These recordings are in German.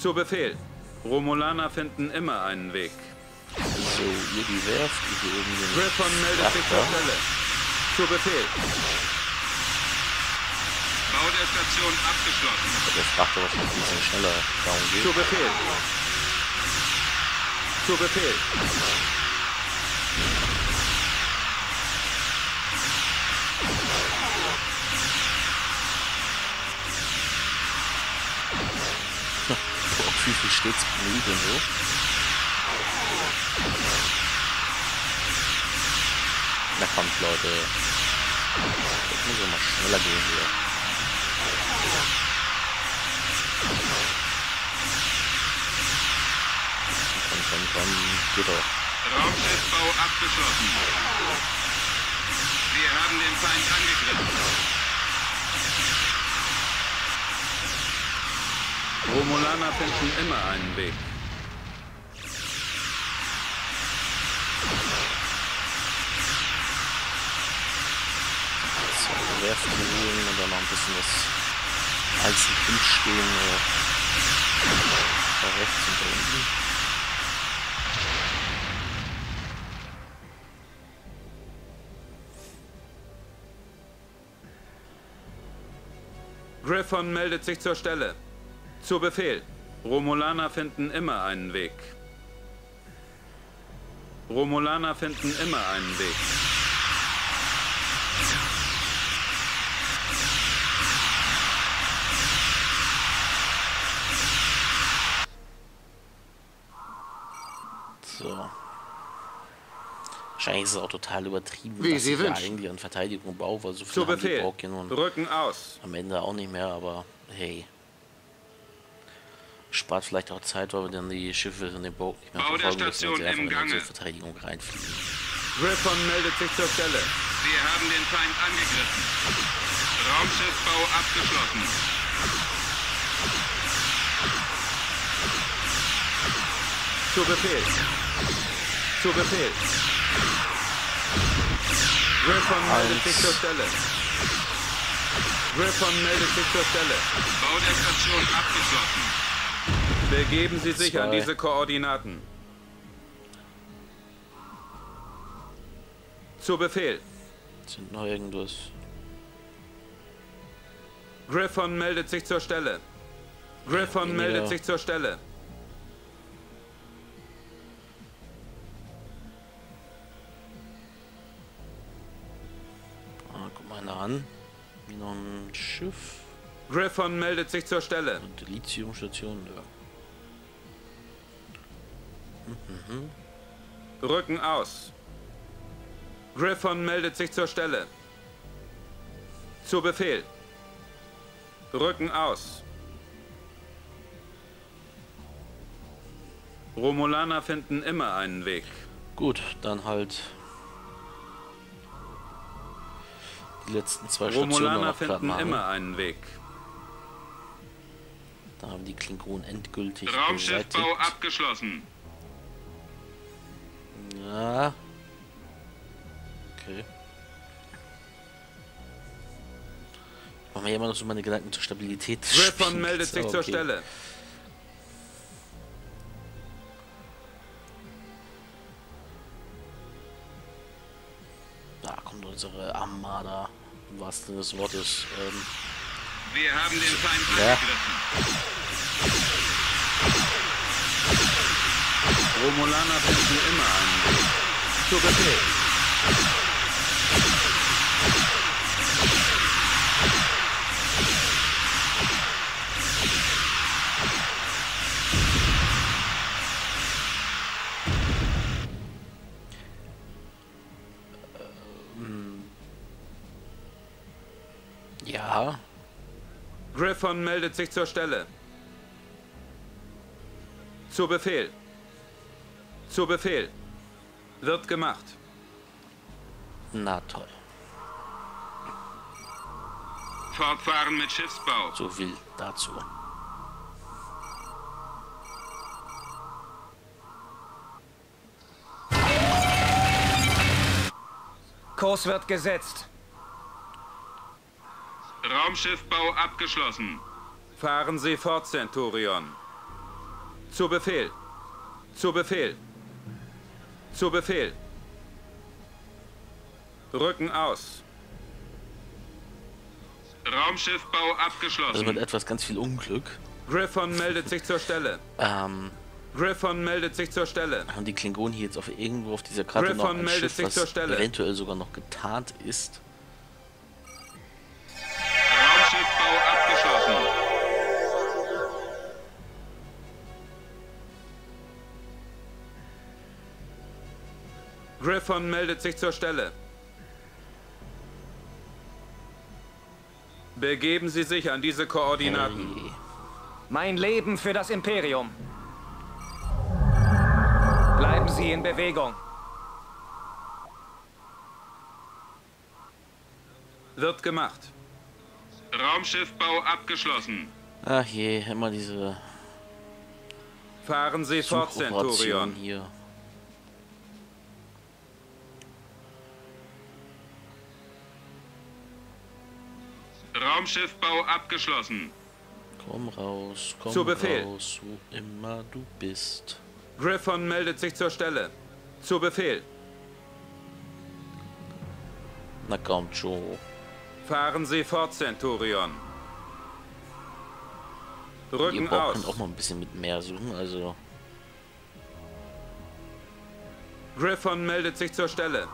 Zu Befehl. Romulaner finden immer einen Weg. So, hier die Werft, hier oben sind. Griffon meldet sich zur Stelle. Zu Befehl. Bau der Station abgeschlossen. Der Frachter wahrscheinlich ein bisschen schneller down geht. Zu Befehl. Zu Befehl. Wie viel steht's Minuten so? Na kommt, Leute. Das muss ja mal schneller gehen hier. Komm, komm, komm. Geht doch. Raumschiffbau abgeschlossen. Wir haben den Feind angegriffen. Romulaner finden immer einen Weg. So, werfen holen und dann noch ein bisschen das einzeln hinstehen. Äh, da rechts und da unten. Griffon meldet sich zur Stelle. Zu Befehl. Romulaner finden immer einen Weg. Romulaner finden immer einen Weg. So. Wahrscheinlich ist es auch total übertrieben, Wie dass Sie wünschen. eigentlich an Verteidigung baue, weil so Zu viel die Befehl. braucht Rücken aus. am Ende auch nicht mehr, aber hey. Spart vielleicht auch Zeit, weil wir dann die Schiffe in den Boot nicht mehr Bau der müssen Station sie einfach im Gange. Verteidigung reinfliegen. Griffon meldet sich zur Stelle. Wir haben den Feind angegriffen. Raumschiffbau abgeschlossen. Zu Befehl. Zu Befehl. Griffon meldet sich zur Stelle. Griffon meldet sich zur Stelle. Bau der Station abgeschlossen. Begeben Sie sich an Zwei. diese Koordinaten. Zu Befehl. Sind noch irgendwas. Griffon meldet sich zur Stelle. Griffon Weniger. meldet sich zur Stelle. Ah, guck mal einer an. Wie noch ein Schiff. Griffon meldet sich zur Stelle. Und die Lithiumstation, ja. Rücken aus. Griffon meldet sich zur Stelle. Zu Befehl. Rücken aus. Romulaner finden immer einen Weg. Gut, dann halt die letzten zwei Stationen Romulaner noch platt finden machen. immer einen Weg. Da haben die Klingonen endgültig Raumschiffbau abgeschlossen. Ja. Okay. Ich mache mir immer noch so meine Gedanken zur Stabilität. Griffon meldet sich zur Okay. Stelle. Da kommt unsere Armada, im wahrsten Sinne des Wortes. Ähm, Wir haben den Feind Ja. angegriffen. Romulaner finden immer einen Weg. Zu Befehl. ja, Griffon meldet sich zur Stelle. Zu Befehl. Zu Befehl. Wird gemacht. na toll. Fortfahren mit Schiffsbau. So viel dazu. Kurs wird gesetzt. Raumschiffbau abgeschlossen. Fahren Sie fort, Centurion. Zu Befehl. Zu Befehl. Zu Befehl. Rücken aus. Raumschiffbau Also abgeschlossen. mit etwas ganz viel Unglück Griffon meldet sich zur Stelle. ähm, Griffon meldet sich zur Stelle. haben die Klingonen hier jetzt auf irgendwo auf dieser Karte noch Griffon ein meldet Schiff, sich zur was Stelle. eventuell sogar noch getarnt ist. Griffon meldet sich zur Stelle. Begeben Sie sich an diese Koordinaten. Hey. Mein Leben für das Imperium. Bleiben Sie in Bewegung. Wird gemacht. Raumschiffbau abgeschlossen. Ach je, immer diese Fahren Sie fort, Centurion. hier. Raumschiffbau abgeschlossen. Komm raus, komm Zu Befehl. raus, wo immer du bist. Griffon meldet sich zur Stelle. Zu Befehl. Na komm, Joe. Fahren Sie fort, Centurion. Ihr Rücken braucht aus. auch mal ein bisschen mit mehr suchen, also Griffon meldet sich zur Stelle.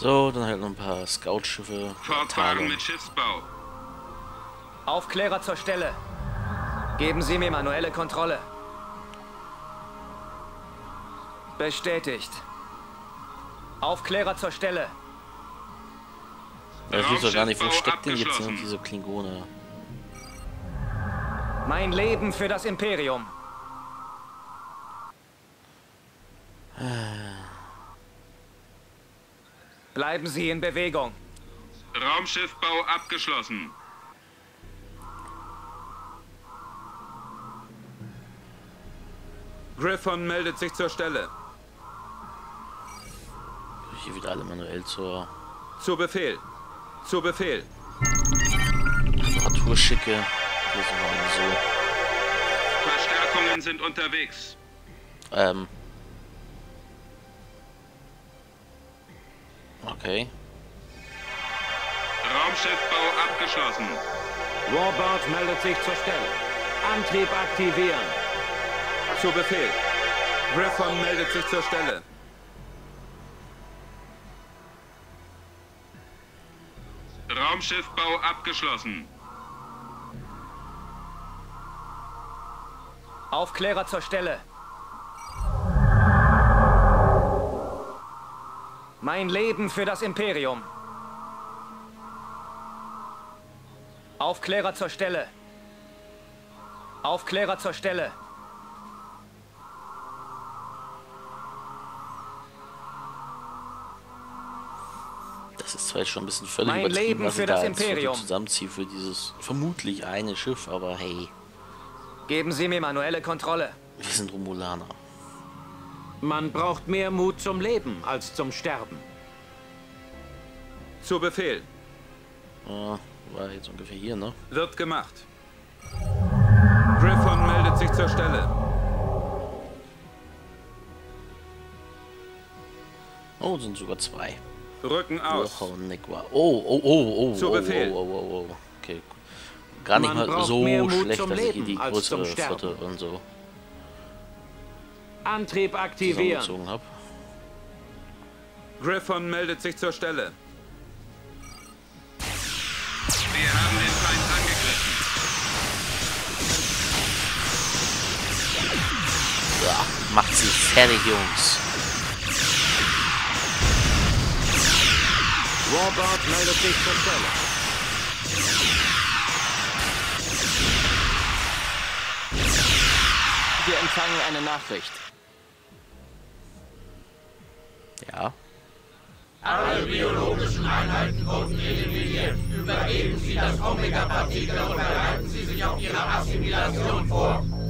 So, dann halt noch ein paar Scout-Schiffe. Fortfahren mit Schiffsbau. Aufklärer zur Stelle. Geben Sie mir manuelle Kontrolle. Bestätigt. Aufklärer zur Stelle. Ja, ich weiß doch gar nicht, wo steckt denn jetzt noch diese Klingone? Mein Leben für das Imperium. Bleiben Sie in Bewegung. Raumschiffbau abgeschlossen. Griffon meldet sich zur Stelle. Hier wieder alle manuell zur Zu Befehl. Zu Befehl. Reparatur schicke. Hier sind wir Verstärkungen sind unterwegs. so. Ähm. Okay. Raumschiffbau abgeschlossen. Warbird meldet sich zur Stelle. Antrieb aktivieren. Zu Befehl. Griffon meldet sich zur Stelle. Raumschiffbau abgeschlossen. Aufklärer zur Stelle. Mein Leben für das Imperium. Aufklärer zur Stelle. Aufklärer zur Stelle. Das ist zwar jetzt schon ein bisschen völlig Mein übertrieben, Leben was für ich da das jetzt wirklich Imperium. zusammenziehe für dieses vermutlich eine Schiff, aber hey, Geben Sie mir manuelle Kontrolle. wir sind Romulaner. Man braucht mehr Mut zum Leben als zum Sterben. Zu Befehl. Ja, war jetzt ungefähr hier, ne? Wird gemacht. Griffon meldet sich zur Stelle. Oh, sind sogar zwei. Rücken aus. Oh. Oh, oh, oh, oh. Zu oh, Befehl. Oh, oh, oh, oh. Okay. Gar nicht Man mal so schlecht, dass ich hier die größere. Flotte und so Antrieb aktivieren. Griffon meldet sich zur Stelle. Wir haben den Feind angegriffen. Ja, macht sie fertig, Jungs. Warbird meldet sich zur Stelle. Wir empfangen eine Nachricht. Ja.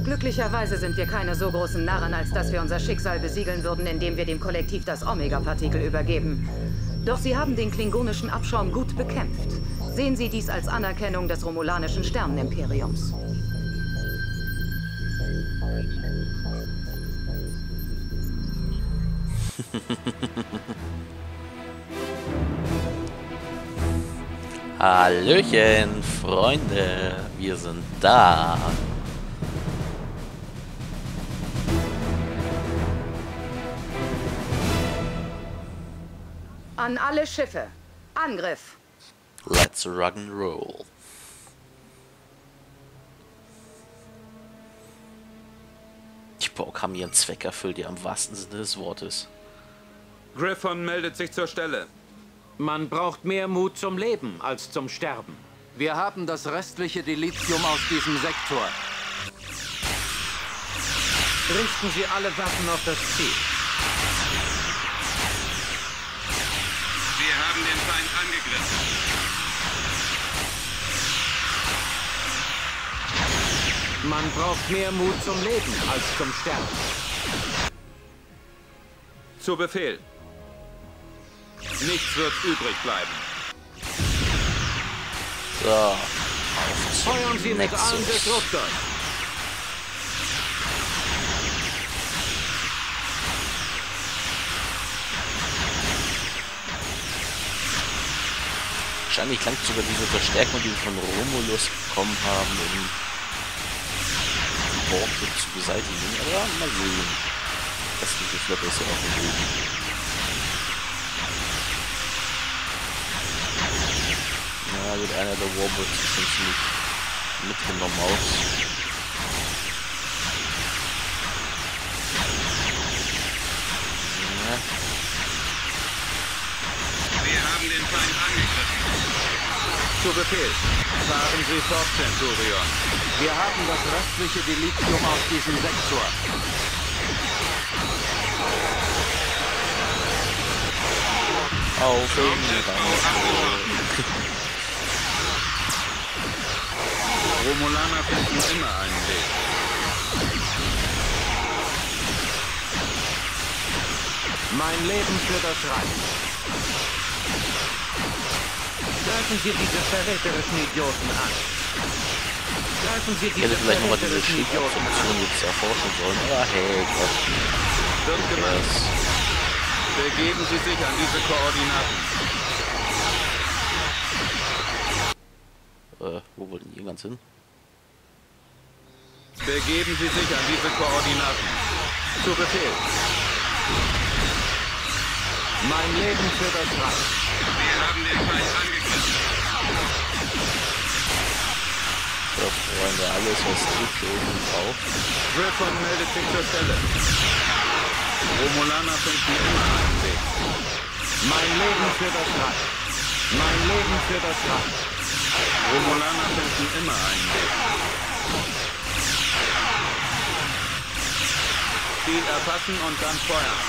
Glücklicherweise sind wir keine so großen Narren, als dass wir unser Schicksal besiegeln würden, indem wir dem Kollektiv das Omega-Partikel übergeben. Doch sie haben den klingonischen Abschaum gut bekämpft. Sehen Sie dies als Anerkennung des romulanischen Sternenimperiums. Hallöchen, Freunde, wir sind da. An alle Schiffe. Angriff. Let's rock and roll. Die Borg haben ihren Zweck erfüllt, ja im wahrsten Sinne des Wortes. Griffon meldet sich zur Stelle. Man braucht mehr Mut zum Leben als zum Sterben. Wir haben das restliche Dilithium aus diesem Sektor. Richten Sie alle Waffen auf das Ziel. Wir haben den Feind angegriffen. Man braucht mehr Mut zum Leben als zum Sterben. Zu Befehl. Nichts wird übrig bleiben. So, auf Feuern Sie mit allen Nexus. Disruptors. Wahrscheinlich langt sogar diese Verstärkung, die wir von Romulus bekommen haben, um die Borg zu beseitigen. Aber mal sehen. Das diese Flotte ist ja auch im. Ja, gut, einer der Warboats ist schon ziemlich mitgenommen aus. Ja, Wir haben den Feind angegriffen. Zu Befehl. Fahren Sie fort, Centurion. Wir haben das restliche Dilithium aus diesem Sektor. auf den Raumschiffbau Romulaner finden immer einen Weg. Mein Leben für das Reich. Greifen Sie diese verräterischen Idioten an. Greifen Sie Ich diese hätte vielleicht nochmal diese verräterischen Idioten an. Schiebfunktion jetzt erforschen sollen, aber hey, Gott. Wird gemacht. Begeben Sie sich an diese Koordinaten. Wollten die ganz hin? Begeben Sie sich an diese Koordinaten. Zu Befehl. Mein Leben für das Reich. Wir haben den Feind angegriffen. So, Freunde, alles, was hier oben braucht. Griffon meldet sich zur Stelle. Romulaner finden immer einen Weg. Mein Leben für das Reich. Mein Leben für das Reich. Romulaner finden immer einen Weg. Ziel erfassen und dann feuern.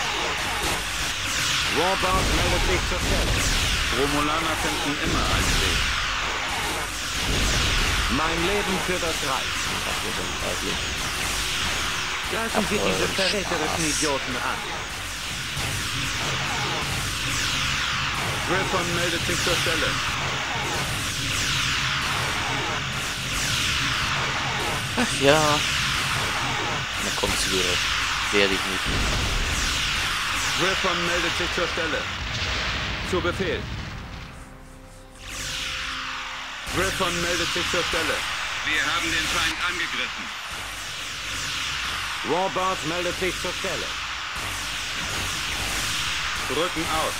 Warbird meldet sich zur Stelle. Romulaner finden immer einen Weg. Mein Leben für das Reich. Greifen Sie diese verräterischen Idioten an. Griffon meldet sich zur Stelle. Ach ja. Na komm zu dir. Werde ich nicht. Griffon meldet sich zur Stelle. Zu Befehl. Griffon meldet sich zur Stelle. Wir haben den Feind angegriffen. Warbird meldet sich zur Stelle. Rücken aus.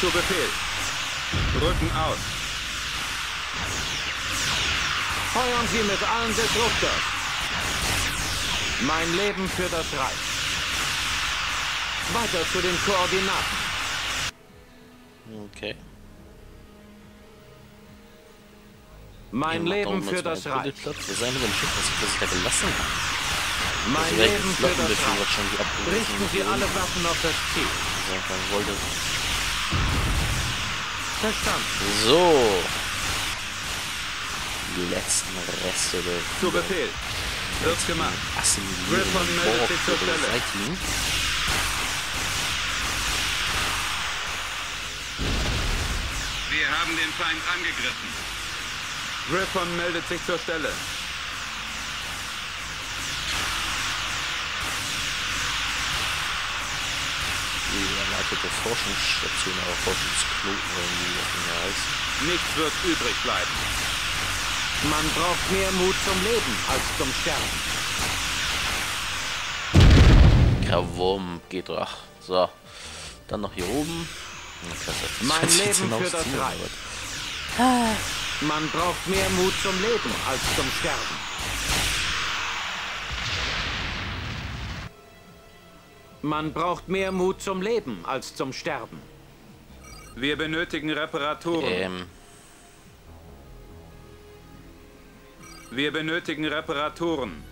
Zu Befehl. Rücken aus. Feuern Sie mit allen Disruptors. Mein Leben für das Reich. Weiter zu den Koordinaten. Okay. Mein Leben für das Reich. Was ist eigentlich mit dem Schiff, was ich da gelassen habe? Mein Also Leben für das Reich. schon die abgerufen Richten Sie alle Waffen auf das Ziel. sagen wollte. Verstanden. So die letzten Reste der Zu Befehl. Wird gemacht. Griffon meldet sich zur Stelle. Wir haben den Feind angegriffen. Griffon meldet sich zur Stelle. Die erweiterte Forschungsstation, aber Forschungsknoten, wie das heißt. Nichts wird übrig bleiben. Man braucht mehr Mut zum Leben als zum Sterben. Krawum, geht doch. So. Dann noch hier oben. Das Mein kann ich Leben für das Reich. aber- Man braucht mehr Mut zum Leben als zum Sterben. Man braucht mehr Mut zum Leben als zum Sterben. Wir benötigen Reparaturen. Ähm, Wir benötigen Reparaturen.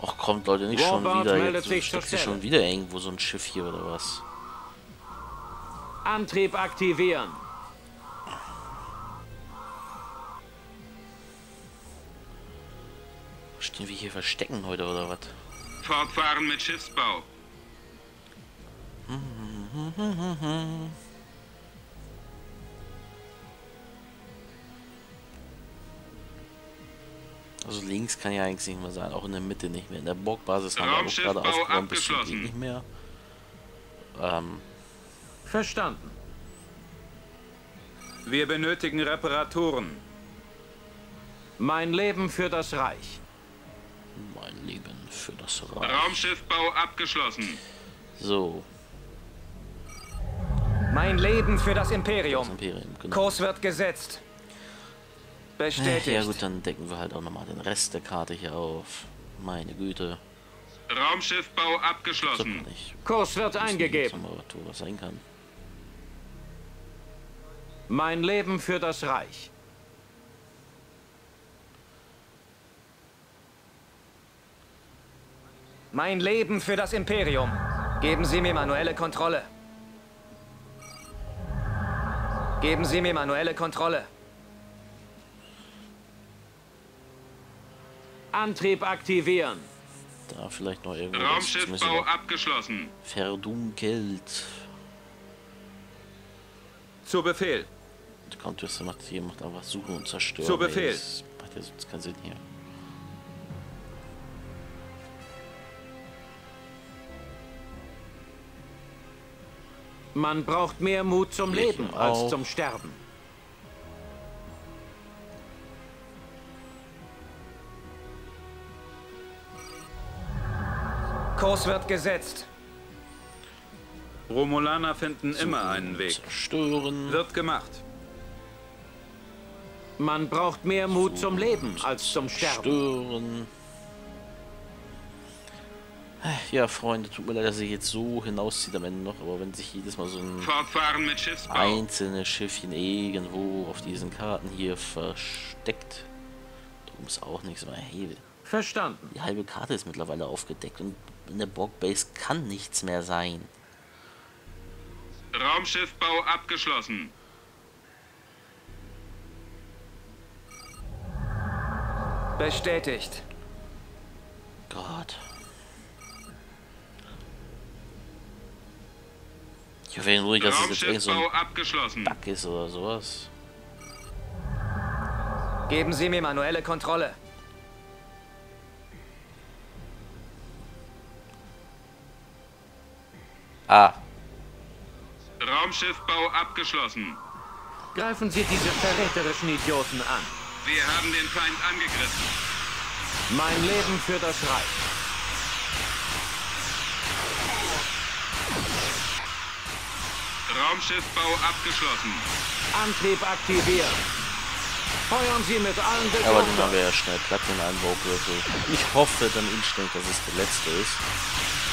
ach kommt Leute, nicht schon Robert wieder. meldet Jetzt hier Stelle. schon wieder irgendwo so ein Schiff hier oder was? Antrieb aktivieren. Stehen wir hier verstecken heute oder was? Fortfahren mit Schiffsbau. Also links kann ja eigentlich nicht mehr sein, auch in der Mitte nicht mehr. In der Burgbasis haben wir auch gerade aufgeräumt, bis geht nicht mehr. Ähm, Verstanden. Wir benötigen Reparaturen. Mein Leben für das Reich. mein Leben für das Reich. Raumschiffbau abgeschlossen. So, Mein Leben für das das Imperium. Imperium, genau. Kurs wird gesetzt. Bestätigt. Ja gut, dann decken wir halt auch nochmal den Rest der Karte hier auf. Meine Güte. Raumschiffbau abgeschlossen. Kurs wird eingegeben. Temperatur was sein kann. Mein Leben für das Reich. Mein Leben für das Imperium. Geben Sie mir manuelle Kontrolle. Geben Sie mir manuelle Kontrolle. Antrieb aktivieren. Da vielleicht noch irgendwo Raumschiffbau abgeschlossen. verdunkelt. Zu Befehl. Die Contest macht hier macht einfach suchen und zerstören. Zu Befehl. Das macht ja sonst keinen Sinn hier. Man braucht mehr Mut zum Ich Leben als zum Sterben. Kurs wird gesetzt. Romulaner finden immer einen Weg. Zerstören. Wird gemacht. Man braucht mehr Mut zum Leben als zum Sterben. Stören. Ja, Freunde, tut mir leid, dass ich jetzt so hinauszieht am Ende noch, aber wenn sich jedes Mal so ein Fortfahren mit Schiffsbau. einzelnes Schiffchen irgendwo auf diesen Karten hier versteckt, darum ist auch nichts mehr. Hey, Verstanden. die halbe Karte ist mittlerweile aufgedeckt und in der Borgbase kann nichts mehr sein. Raumschiffbau abgeschlossen. Bestätigt. Gott. Ich hoffe nur nicht, dass es jetzt irgend so Raumschiffbau ein abgeschlossen. Bug ist oder sowas. Geben Sie mir manuelle Kontrolle. Ah, Raumschiffbau abgeschlossen. Greifen Sie diese verräterischen Idioten an. Wir haben den Feind angegriffen. Mein Leben für das Reich. Raumschiffbau abgeschlossen. Antrieb aktivieren. Feuern Sie mit allen aber Betonen. dann wäre ja schnell platt in einem. Ich hoffe dann instinkt, dass es der letzte ist.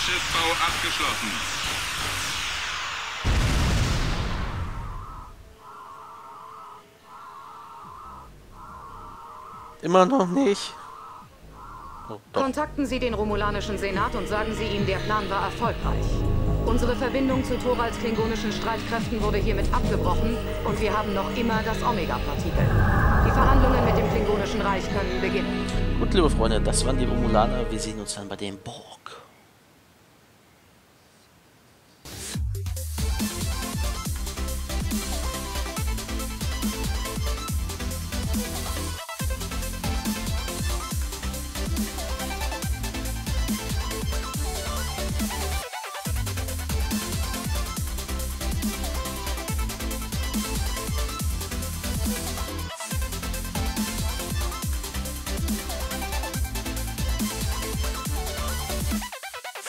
Raumschiffbau abgeschlossen. Immer noch nicht. Oh. Kontakten Sie den romulanischen Senat und sagen Sie ihm, der Plan war erfolgreich. Unsere Verbindung zu Thorals klingonischen Streitkräften wurde hiermit abgebrochen und wir haben noch immer das Omega-Partikel. Die Verhandlungen mit dem klingonischen Reich können beginnen. Gut, liebe Freunde, das waren die Romulaner. Wir sehen uns dann bei dem Borg.